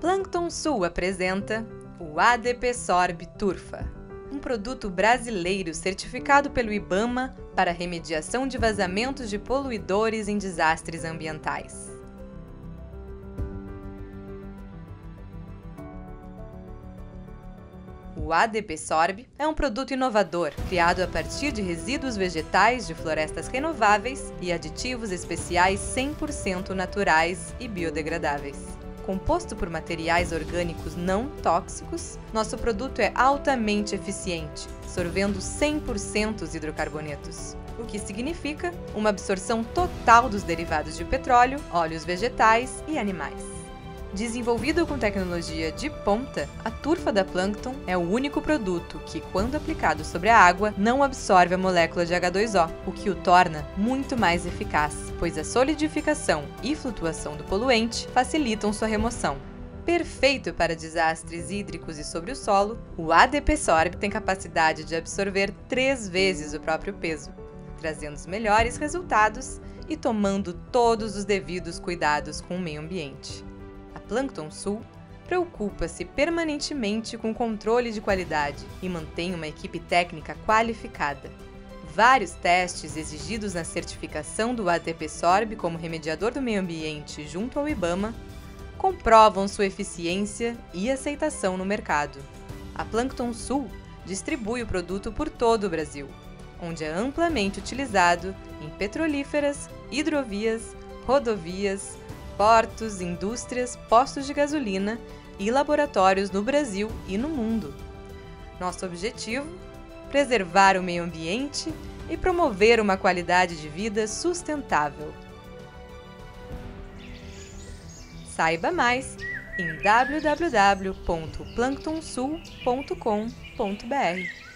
Plankton Sul apresenta o ADP Sorb Turfa, um produto brasileiro certificado pelo IBAMA para remediação de vazamentos de poluidores em desastres ambientais. O ADP Sorb é um produto inovador, criado a partir de resíduos vegetais de florestas renováveis e aditivos especiais 100% naturais e biodegradáveis. Composto por materiais orgânicos não tóxicos, nosso produto é altamente eficiente, sorvendo 100% os hidrocarbonetos, o que significa uma absorção total dos derivados de petróleo, óleos vegetais e animais. Desenvolvido com tecnologia de ponta, a turfa da Plankton é o único produto que, quando aplicado sobre a água, não absorve a molécula de H2O, o que o torna muito mais eficaz, pois a solidificação e flutuação do poluente facilitam sua remoção. Perfeito para desastres hídricos e sobre o solo, o ADP Sorb tem capacidade de absorver três vezes o próprio peso, trazendo os melhores resultados e tomando todos os devidos cuidados com o meio ambiente. Plankton Sul preocupa-se permanentemente com controle de qualidade e mantém uma equipe técnica qualificada. Vários testes exigidos na certificação do ATP Sorb como remediador do meio ambiente junto ao IBAMA comprovam sua eficiência e aceitação no mercado. A Plankton Sul distribui o produto por todo o Brasil, onde é amplamente utilizado em petrolíferas, hidrovias, rodovias, portos, indústrias, postos de gasolina e laboratórios no Brasil e no mundo. Nosso objetivo? Preservar o meio ambiente e promover uma qualidade de vida sustentável. Saiba mais em www.planktonsul.com.br.